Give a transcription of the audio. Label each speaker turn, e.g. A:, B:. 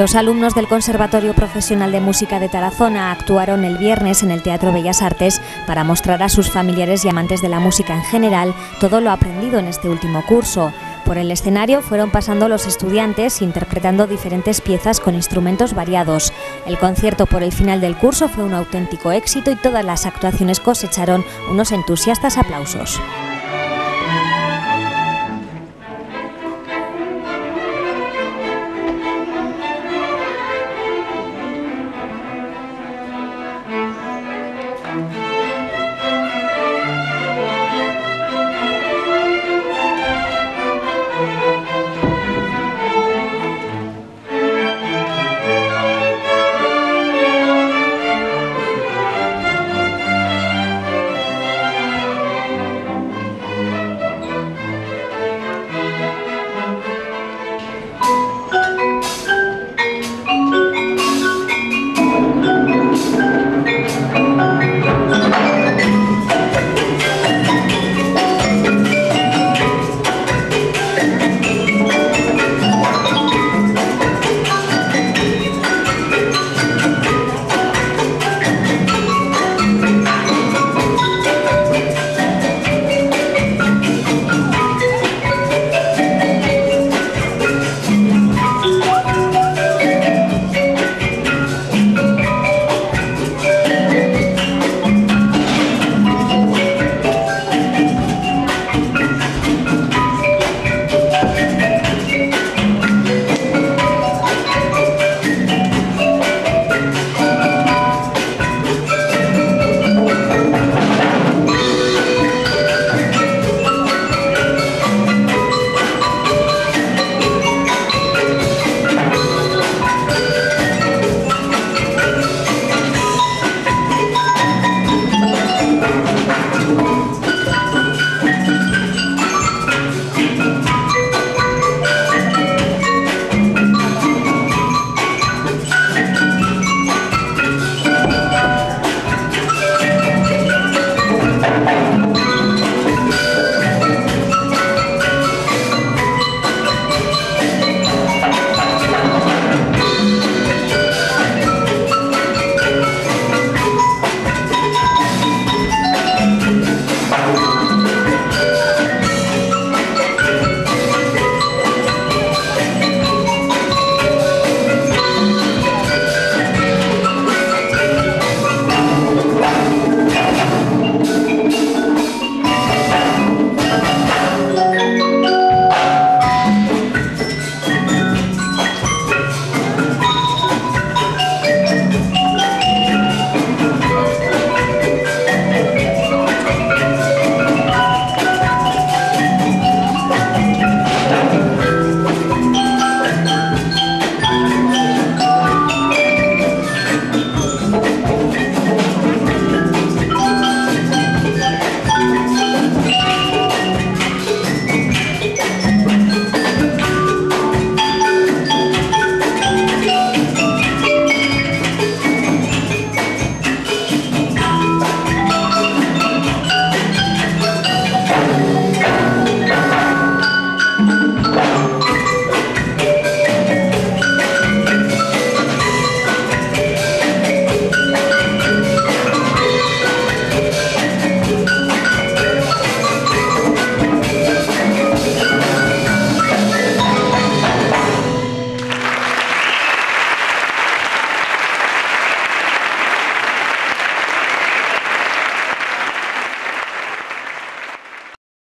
A: Los alumnos del Conservatorio Profesional de Música de Tarazona actuaron el viernes en el Teatro Bellas Artes para mostrar a sus familiares y amantes de la música en general todo lo aprendido en este último curso. Por el escenario fueron pasando los estudiantes interpretando diferentes piezas con instrumentos variados. El concierto por el final del curso fue un auténtico éxito y todas las actuaciones cosecharon unos entusiastas aplausos.